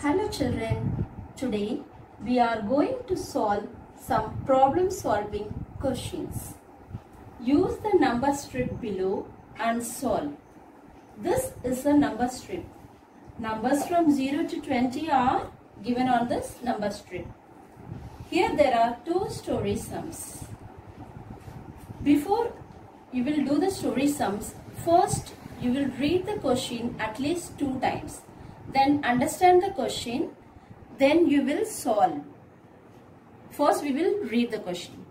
Hello children, today we are going to solve some problem solving questions. Use the number strip below and solve. This is the number strip. Numbers from 0 to 20 are given on this number strip. Here there are two story sums. Before you will do the story sums, first you will read the question at least two times. Then understand the question. Then you will solve. First we will read the question.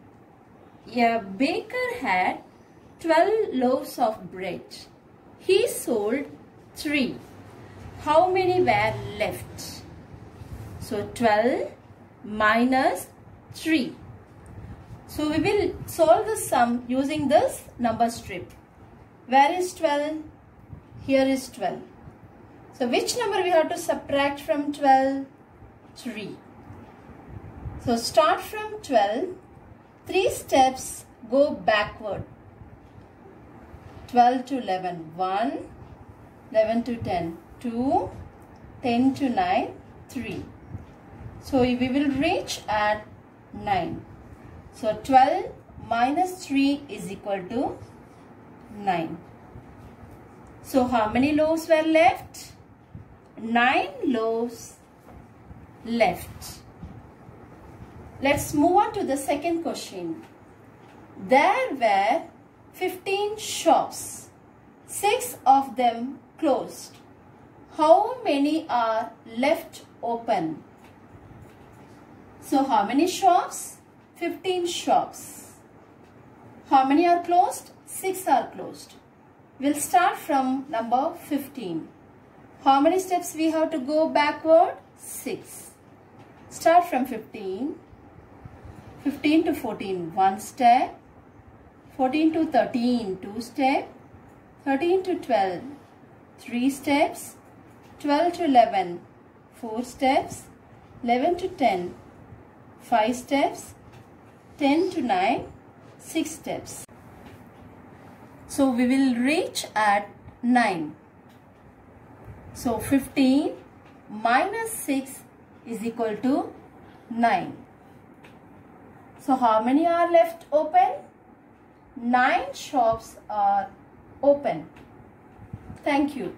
A baker had 12 loaves of bread. He sold 3. How many were left? So 12 minus 3. So we will solve the sum using this number strip. Where is 12? Here is 12. So which number we have to subtract from 12? 3. So start from 12. 3 steps go backward. 12 to 11, 1. 11 to 10, 2. 10 to 9, 3. So we will reach at 9. So 12 minus 3 is equal to 9. So how many loaves were left? 9 loaves left. Let's move on to the second question. There were 15 shops. 6 of them closed. How many are left open? So how many shops? 15 shops. How many are closed? 6 are closed. We'll start from number 15. How many steps we have to go backward? 6. Start from 15. 15 to 14, 1 step. 14 to 13, 2 step. 13 to 12, 3 steps. 12 to 11, 4 steps. 11 to 10, 5 steps. 10 to 9, 6 steps. So we will reach at 9. So 15 minus 6 is equal to 9. So how many are left open? 9 shops are open. Thank you.